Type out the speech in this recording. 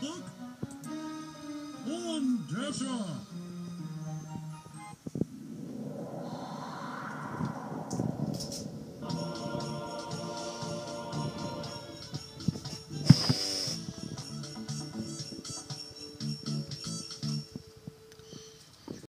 Look! Und Drescher!